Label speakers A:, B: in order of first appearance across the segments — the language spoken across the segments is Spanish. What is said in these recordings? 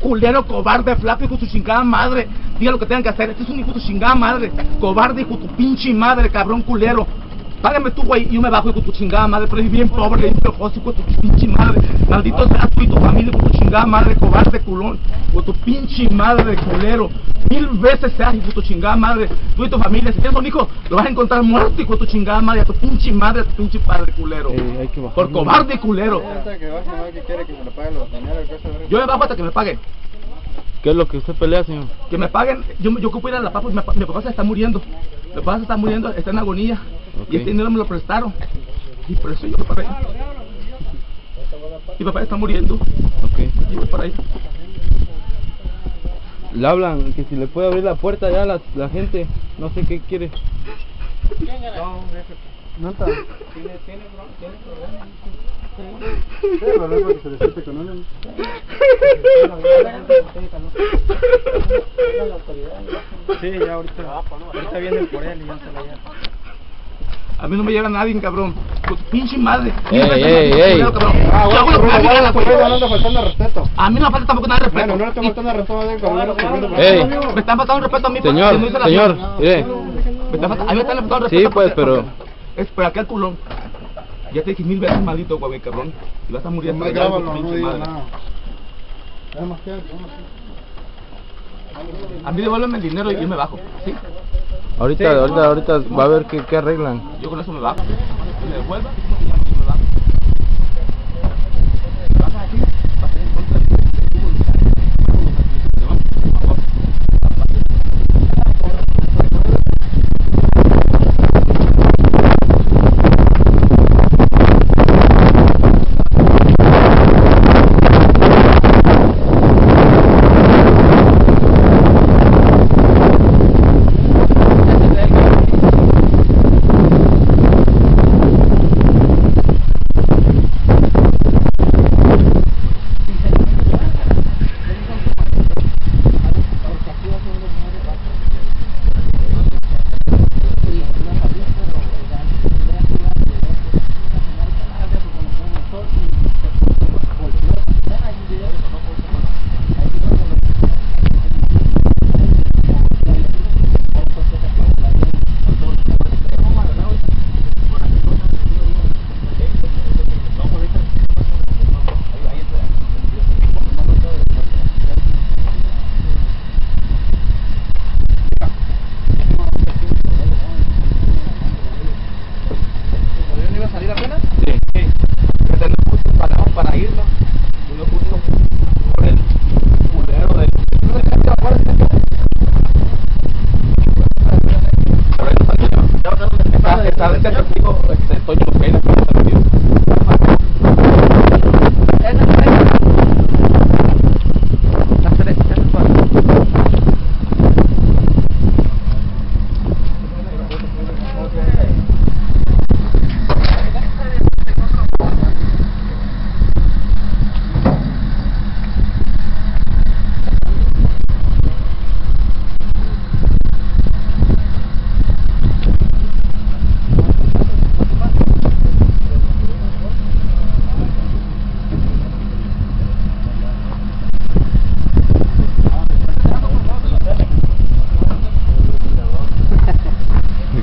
A: culero, cobarde, flaco, hijo de su chingada madre. Diga lo que tengan que hacer. Este es un hijo de su chingada madre. Cobarde, hijo de tu pinche madre, cabrón culero. Págame tú, güey, y yo me bajo, de tu chingada madre, pero es bien pobre, bien piojoso, hijo de tu pinche madre. Maldito seas tú y tu familia, de tu chingada madre, cobarde, culón. De tu pinche madre, culero. Mil veces seas, hijo de tu chingada madre. Tú y tu familia, si tienes un hijo, lo vas a encontrar muerto, hijo de tu chingada madre, a tu pinche madre, a tu pinche padre, culero.
B: Eh, hay que bajar.
A: Por cobarde y culero.
C: le
A: Yo me bajo hasta que me paguen.
B: ¿Qué es lo que usted pelea, señor?
A: Que me paguen, yo, yo ocupo ir a la papa, mi, papá- mi papá se está muriendo. Mi papá se está muriendo, está en agonía.
B: Ok.
A: Y este dinero me lo prestaron. Y por eso yo lo pagué. Mi papá está muriendo.
B: Ok.
A: Y voy para ahí.
B: Le hablan que si le puede abrir la puerta ya a la, la gente. No sé qué quiere.
C: No está. ¿Tiene, tiene, tiene problemas? Sí, problema que se le siente con uno. Sí, ya ahorita, ahorita vienen por él y ya se lo llevan.
A: A mí no me llega nadie, cabrón. Con tu pinche madre.
B: Ey, ey, ey.
C: Ah,
A: me
C: no faltando.
A: A mí no me falta tampoco nada de respeto.
C: Bueno, no le estoy faltando respeto a nadie, cabrón, sirviendo
B: Ey.
A: Me están faltando respeto a mí.
B: Señor,
A: no la
B: señor, mire.
A: Me está falta- a mí me están faltando respeto.
B: Sí, pues, pero-
A: Es por aquel culón. Ya te dije mil veces maldito, güey, cabrón. Y vas a tu
C: no digas
A: madre.
C: nada.
A: A mí devuélveme el dinero y yo me bajo. ¿sí?
B: Ahorita, ahorita, ahorita va a ver qué, qué arreglan.
A: Yo con eso me bajo. Y me devuelva.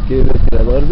A: que es el creador